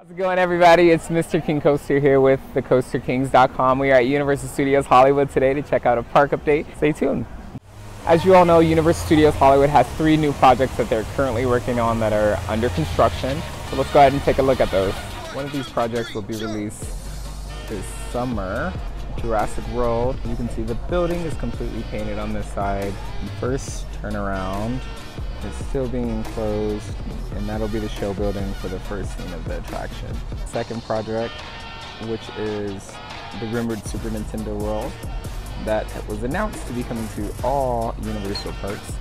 How's it going, everybody? It's Mr. King Coaster here with thecoasterkings.com. We are at Universal Studios Hollywood today to check out a park update. Stay tuned. As you all know, Universal Studios Hollywood has three new projects that they're currently working on that are under construction. So let's go ahead and take a look at those. One of these projects will be released this summer. Jurassic World. You can see the building is completely painted on this side. First turnaround is still being enclosed and that'll be the show building for the first scene of the attraction. Second project, which is the rumored Super Nintendo World that was announced to be coming to all Universal parks.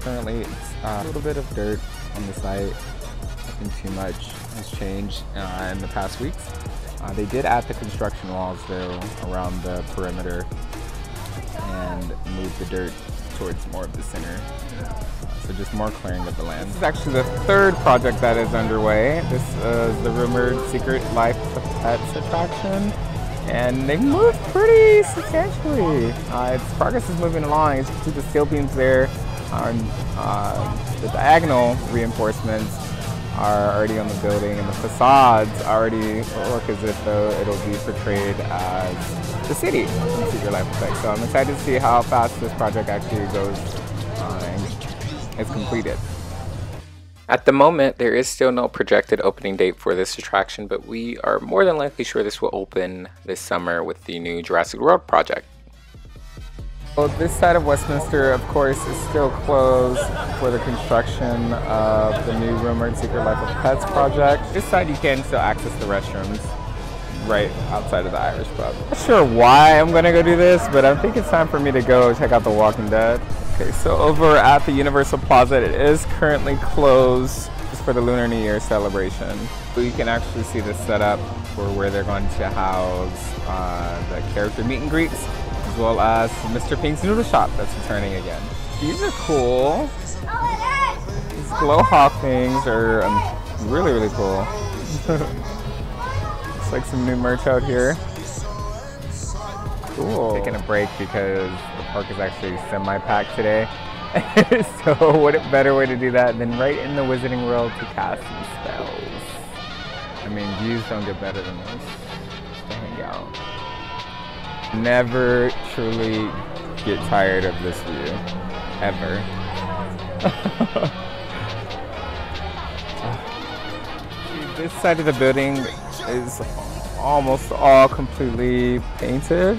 Currently, it's uh, a little bit of dirt on the site. Nothing too much has changed uh, in the past weeks. Uh, they did add the construction walls though around the perimeter and move the dirt towards more of the center. Uh, so just more clearing of the land. This is actually the third project that is underway. This is the rumored Secret Life of Pets attraction. And they've moved pretty substantially. Uh, its progress is moving along. You can see the steel beams there, on uh, the diagonal reinforcements are already on the building and the facades already look as if though it'll be portrayed as the city in Secret Life of Pets. So I'm excited to see how fast this project actually goes uh, and is completed. At the moment, there is still no projected opening date for this attraction, but we are more than likely sure this will open this summer with the new Jurassic World project. Well, this side of Westminster, of course, is still closed for the construction of the new rumored Secret Life of Pets project. This side, you can still access the restrooms right outside of the Irish pub. Not sure why I'm gonna go do this, but I think it's time for me to go check out The Walking Dead. Okay, so over at the Universal Plaza, it is currently closed for the Lunar New Year celebration. So you can actually see the setup for where they're going to house uh, the character meet and greets well as Mr. Ping's Noodle Shop that's returning again. These are cool. These glow hawk things are um, really, really cool. Looks like some new merch out here. Cool. Taking a break because the park is actually semi-packed today. so what a better way to do that than right in the Wizarding World to cast some spells. I mean, views don't get better than this. Just hang out. Never truly get tired of this view. Ever. this side of the building is almost all completely painted.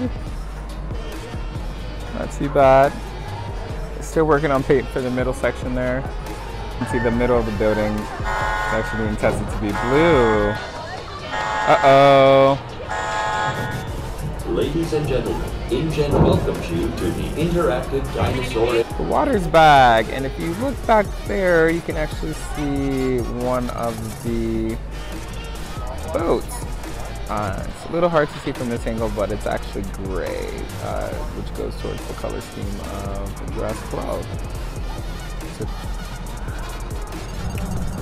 Not too bad. Still working on paint for the middle section there. You can see the middle of the building actually being tested to be blue. Uh-oh. Ladies and gentlemen, InGen welcomes you to the interactive dinosaur. The water's back, and if you look back there, you can actually see one of the boats. Uh, it's a little hard to see from this angle, but it's actually gray, uh, which goes towards the color scheme of grass cloud. So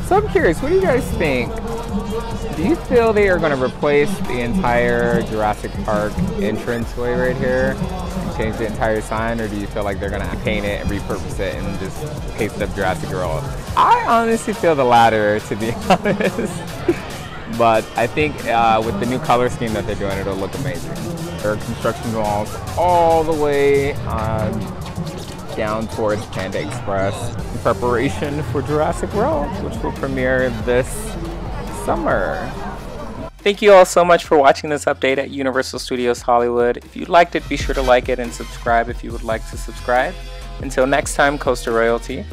so I'm curious, what do you guys think? Do you feel they are going to replace the entire Jurassic Park entranceway right here and change the entire sign, or do you feel like they're going to paint it and repurpose it and just paste up Jurassic World? I honestly feel the latter, to be honest. but I think uh, with the new color scheme that they're doing, it'll look amazing. There are construction walls all the way um, down towards Panda Express in preparation for Jurassic World, which will premiere this summer. Thank you all so much for watching this update at Universal Studios Hollywood. If you liked it, be sure to like it and subscribe if you would like to subscribe. Until next time, Coaster Royalty,